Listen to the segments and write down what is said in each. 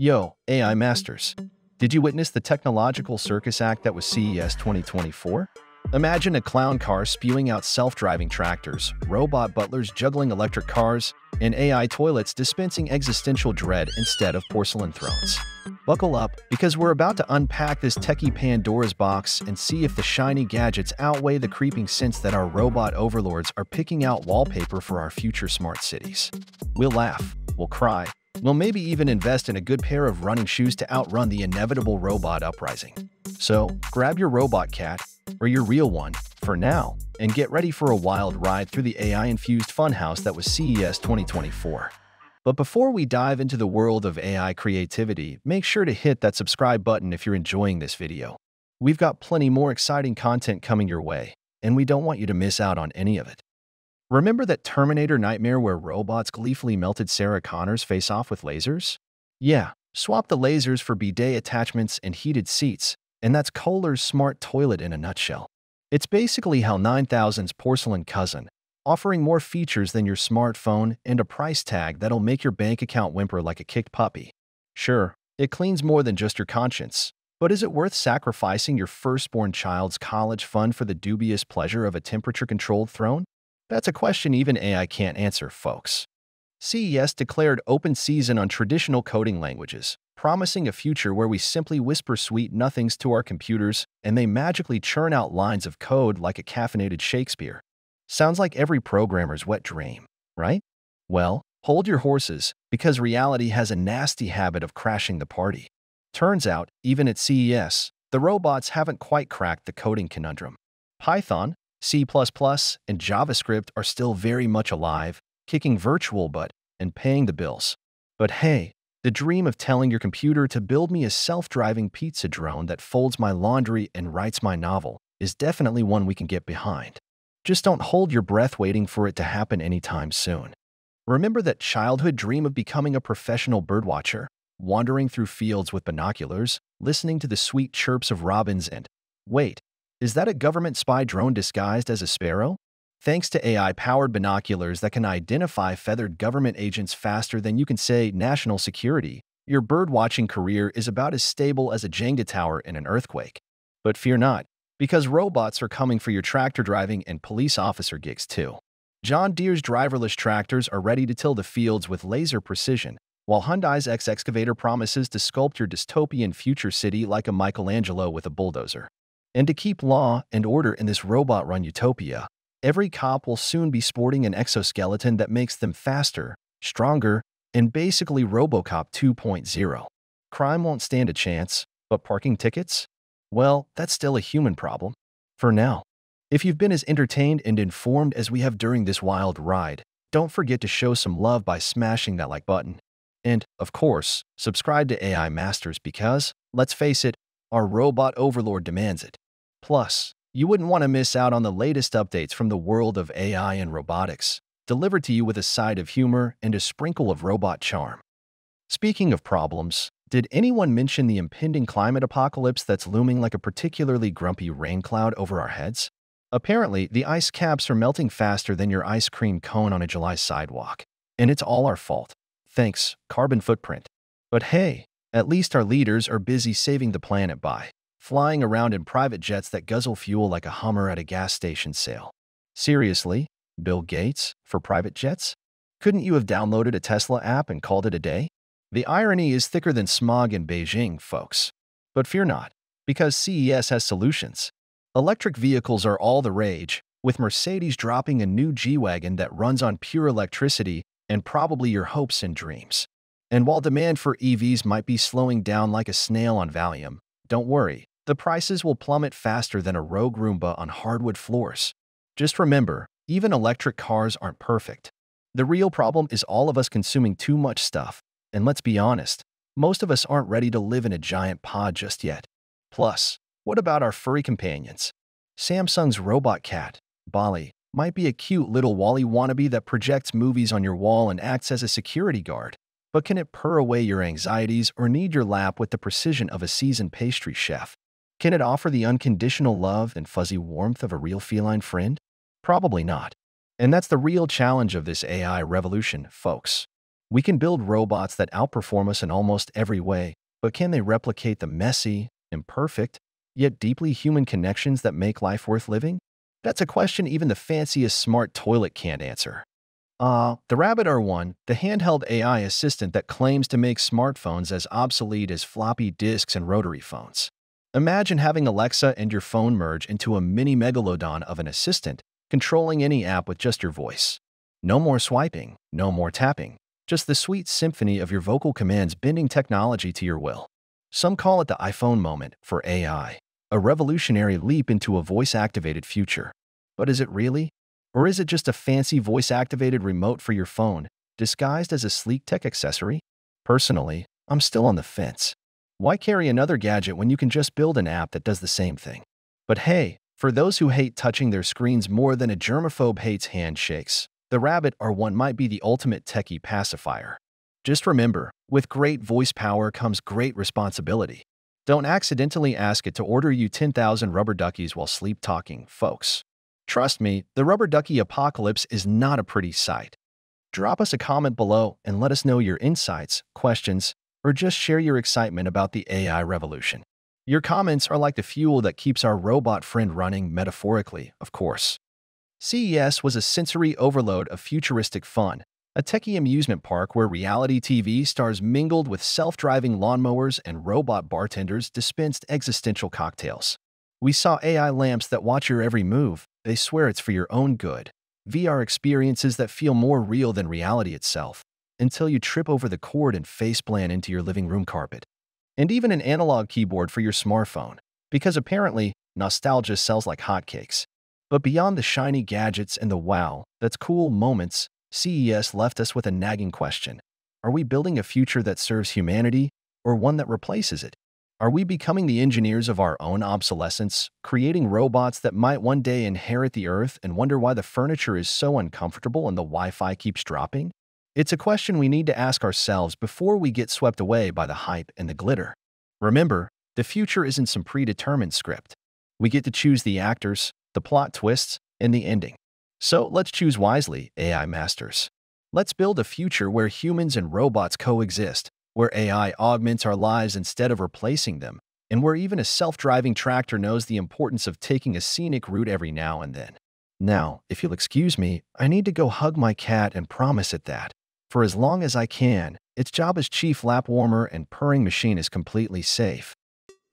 Yo, AI Masters. Did you witness the technological circus act that was CES 2024? Imagine a clown car spewing out self-driving tractors, robot butlers juggling electric cars, and AI toilets dispensing existential dread instead of porcelain thrones. Buckle up, because we're about to unpack this techie Pandora's box and see if the shiny gadgets outweigh the creeping sense that our robot overlords are picking out wallpaper for our future smart cities. We'll laugh, we'll cry, we'll maybe even invest in a good pair of running shoes to outrun the inevitable robot uprising. So, grab your robot cat, or your real one, for now, and get ready for a wild ride through the AI-infused funhouse that was CES 2024. But before we dive into the world of AI creativity, make sure to hit that subscribe button if you're enjoying this video. We've got plenty more exciting content coming your way, and we don't want you to miss out on any of it. Remember that Terminator nightmare where robots gleefully melted Sarah Connor's face off with lasers? Yeah, swap the lasers for bidet attachments and heated seats, and that's Kohler's smart toilet in a nutshell. It's basically HAL 9000's porcelain cousin, offering more features than your smartphone and a price tag that'll make your bank account whimper like a kicked puppy. Sure, it cleans more than just your conscience, but is it worth sacrificing your firstborn child's college fund for the dubious pleasure of a temperature-controlled throne? That's a question even AI can't answer, folks. CES declared open season on traditional coding languages, promising a future where we simply whisper sweet nothings to our computers and they magically churn out lines of code like a caffeinated Shakespeare. Sounds like every programmer's wet dream, right? Well, hold your horses, because reality has a nasty habit of crashing the party. Turns out, even at CES, the robots haven't quite cracked the coding conundrum. Python, C++, and JavaScript are still very much alive, kicking virtual butt and paying the bills. But hey, the dream of telling your computer to build me a self-driving pizza drone that folds my laundry and writes my novel is definitely one we can get behind. Just don't hold your breath waiting for it to happen anytime soon. Remember that childhood dream of becoming a professional birdwatcher, wandering through fields with binoculars, listening to the sweet chirps of robins and, wait, is that a government spy drone disguised as a sparrow? Thanks to AI-powered binoculars that can identify feathered government agents faster than you can say national security, your birdwatching career is about as stable as a Jenga tower in an earthquake. But fear not, because robots are coming for your tractor driving and police officer gigs too. John Deere's driverless tractors are ready to till the fields with laser precision, while Hyundai's X-Excavator promises to sculpt your dystopian future city like a Michelangelo with a bulldozer. And to keep law and order in this robot-run utopia, Every cop will soon be sporting an exoskeleton that makes them faster, stronger, and basically Robocop 2.0. Crime won't stand a chance, but parking tickets? Well, that's still a human problem. For now. If you've been as entertained and informed as we have during this wild ride, don't forget to show some love by smashing that like button. And, of course, subscribe to AI Masters because, let's face it, our robot overlord demands it. Plus, you wouldn't want to miss out on the latest updates from the world of AI and robotics, delivered to you with a side of humor and a sprinkle of robot charm. Speaking of problems, did anyone mention the impending climate apocalypse that's looming like a particularly grumpy rain cloud over our heads? Apparently, the ice caps are melting faster than your ice cream cone on a July sidewalk. And it's all our fault. Thanks, carbon footprint. But hey, at least our leaders are busy saving the planet by flying around in private jets that guzzle fuel like a Hummer at a gas station sale. Seriously, Bill Gates, four private jets? Couldn't you have downloaded a Tesla app and called it a day? The irony is thicker than smog in Beijing, folks. But fear not, because CES has solutions. Electric vehicles are all the rage, with Mercedes dropping a new G-Wagon that runs on pure electricity and probably your hopes and dreams. And while demand for EVs might be slowing down like a snail on Valium, don't worry, the prices will plummet faster than a Rogue Roomba on hardwood floors. Just remember, even electric cars aren't perfect. The real problem is all of us consuming too much stuff, and let's be honest, most of us aren't ready to live in a giant pod just yet. Plus, what about our furry companions? Samsung's robot cat, Ballie, might be a cute little WALL-E wannabe that projects movies on your wall and acts as a security guard. But can it purr away your anxieties or knead your lap with the precision of a seasoned pastry chef? Can it offer the unconditional love and fuzzy warmth of a real feline friend? Probably not. And that's the real challenge of this AI revolution, folks. We can build robots that outperform us in almost every way, but can they replicate the messy, imperfect, yet deeply human connections that make life worth living? That's a question even the fanciest smart toilet can't answer. Uh, the Rabbit R1, the handheld AI assistant that claims to make smartphones as obsolete as floppy disks and rotary phones. Imagine having Alexa and your phone merge into a mini megalodon of an assistant, controlling any app with just your voice. No more swiping, no more tapping, just the sweet symphony of your vocal commands bending technology to your will. Some call it the iPhone moment for AI, a revolutionary leap into a voice-activated future. But is it really? Or is it just a fancy voice-activated remote for your phone, disguised as a sleek tech accessory? Personally, I'm still on the fence. Why carry another gadget when you can just build an app that does the same thing? But hey, for those who hate touching their screens more than a germaphobe hates handshakes, the Rabbit R1 might be the ultimate techie pacifier. Just remember, with great voice power comes great responsibility. Don't accidentally ask it to order you 10,000 rubber duckies while sleep talking, folks. Trust me, the rubber ducky apocalypse is not a pretty sight. Drop us a comment below and let us know your insights, questions, or just share your excitement about the AI revolution. Your comments are like the fuel that keeps our robot friend running, metaphorically, of course. CES was a sensory overload of futuristic fun, a techie amusement park where reality TV stars mingled with self-driving lawnmowers and robot bartenders dispensed existential cocktails. We saw AI lamps that watch your every move, they swear it's for your own good. VR experiences that feel more real than reality itself, until you trip over the cord and faceplant into your living room carpet. And even an analog keyboard for your smartphone, because apparently, nostalgia sells like hotcakes. But beyond the shiny gadgets and the wow, that's cool moments, CES left us with a nagging question. Are we building a future that serves humanity, or one that replaces it? Are we becoming the engineers of our own obsolescence, creating robots that might one day inherit the Earth and wonder why the furniture is so uncomfortable and the Wi-Fi keeps dropping? It's a question we need to ask ourselves before we get swept away by the hype and the glitter. Remember, the future isn't some predetermined script. We get to choose the actors, the plot twists, and the ending. So let's choose wisely, AI masters. Let's build a future where humans and robots coexist, where AI augments our lives instead of replacing them, and where even a self-driving tractor knows the importance of taking a scenic route every now and then. Now, if you'll excuse me, I need to go hug my cat and promise it that, for as long as I can, its job as chief lap warmer and purring machine is completely safe.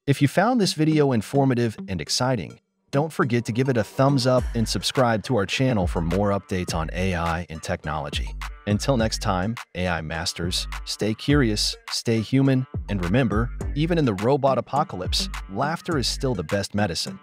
If you found this video informative and exciting, don't forget to give it a thumbs up and subscribe to our channel for more updates on AI and technology. Until next time, AI Masters, stay curious, stay human, and remember, even in the robot apocalypse, laughter is still the best medicine.